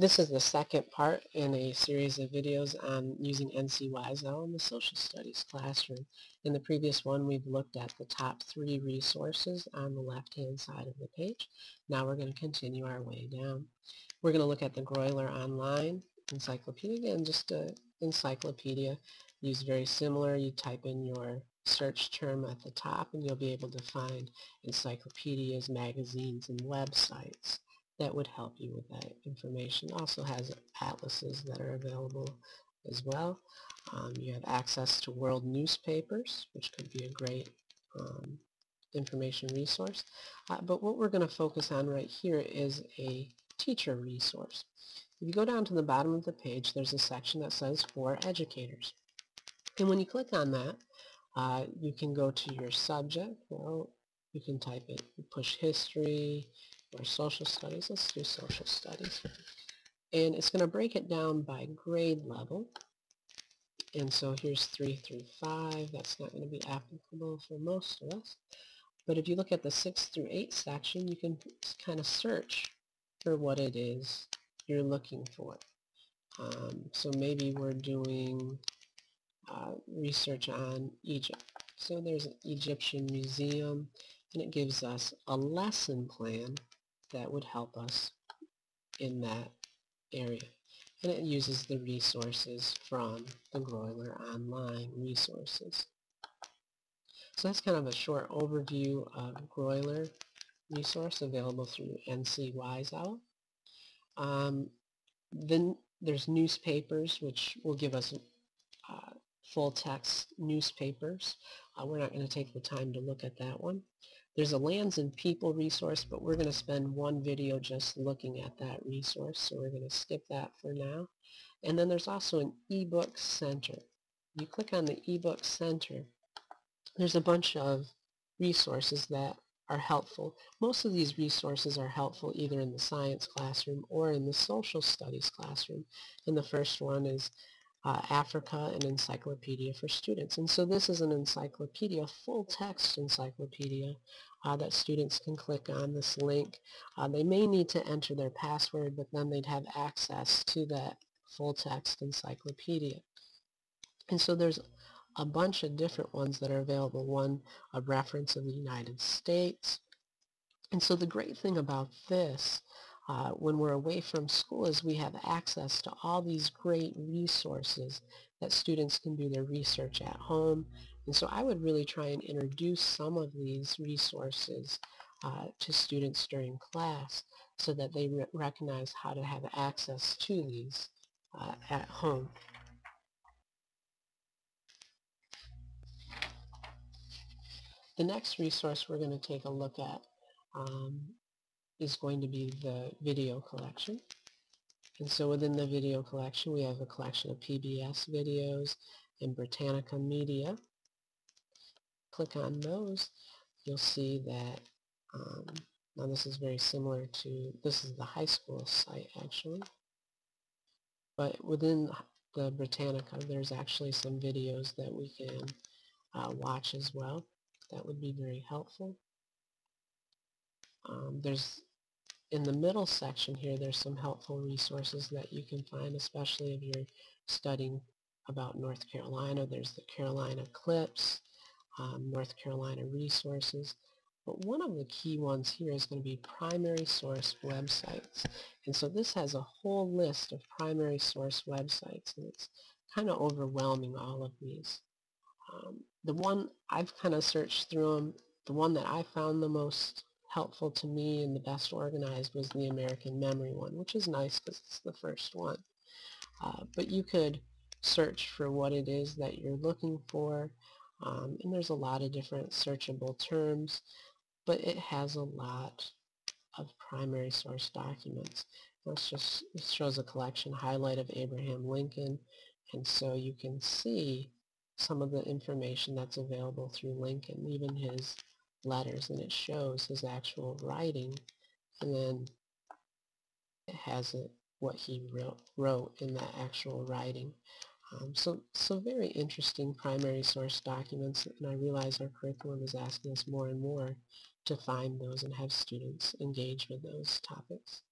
This is the second part in a series of videos on using NC WiseOwl in the Social Studies classroom. In the previous one, we've looked at the top three resources on the left-hand side of the page. Now we're going to continue our way down. We're going to look at the Grolier Online Encyclopedia. Again, just an encyclopedia used very similar. You type in your search term at the top and you'll be able to find encyclopedias, magazines, and websites that would help you with that information. Also has atlases that are available as well. Um, you have access to world newspapers, which could be a great um, information resource. Uh, but what we're going to focus on right here is a teacher resource. If you go down to the bottom of the page, there's a section that says for educators. And when you click on that, uh, you can go to your subject. Well, you can type it, you push history, or social studies. Let's do social studies. And it's going to break it down by grade level. And so here's 3 through 5. That's not going to be applicable for most of us. But if you look at the 6 through 8 section, you can kind of search for what it is you're looking for. Um, so maybe we're doing uh, research on Egypt. So there's an Egyptian museum, and it gives us a lesson plan that would help us in that area. And it uses the resources from the Grolier Online resources. So that's kind of a short overview of Grolier resource available through NC WiseOwl. Um, then there's newspapers, which will give us uh, full text newspapers. Uh, we're not going to take the time to look at that one. There's a lands and people resource, but we're going to spend one video just looking at that resource, so we're going to skip that for now. And then there's also an ebook center. You click on the ebook center, there's a bunch of resources that are helpful. Most of these resources are helpful either in the science classroom or in the social studies classroom. And the first one is uh, Africa, an encyclopedia for students. And so this is an encyclopedia, full text encyclopedia uh, that students can click on this link. Uh, they may need to enter their password, but then they'd have access to that full text encyclopedia. And so there's a bunch of different ones that are available. One, a reference of the United States. And so the great thing about this uh, when we're away from school is we have access to all these great resources that students can do their research at home. And so I would really try and introduce some of these resources uh, to students during class so that they re recognize how to have access to these uh, at home. The next resource we're going to take a look at um, is going to be the video collection. And so within the video collection, we have a collection of PBS videos and Britannica Media. Click on those, you'll see that, um, now this is very similar to, this is the high school site actually. But within the Britannica, there's actually some videos that we can uh, watch as well. That would be very helpful. Um, there's in the middle section here, there's some helpful resources that you can find, especially if you're studying about North Carolina. There's the Carolina Clips, um, North Carolina Resources. But one of the key ones here is going to be primary source websites. And so this has a whole list of primary source websites, and it's kind of overwhelming, all of these. Um, the one, I've kind of searched through them, the one that I found the most helpful to me and the best organized was the American Memory one, which is nice because it's the first one. Uh, but you could search for what it is that you're looking for, um, and there's a lot of different searchable terms, but it has a lot of primary source documents. Let's just, this shows a collection highlight of Abraham Lincoln, and so you can see some of the information that's available through Lincoln, even his letters and it shows his actual writing and then it has it, what he wrote, wrote in that actual writing. Um, so, so very interesting primary source documents and I realize our curriculum is asking us more and more to find those and have students engage with those topics.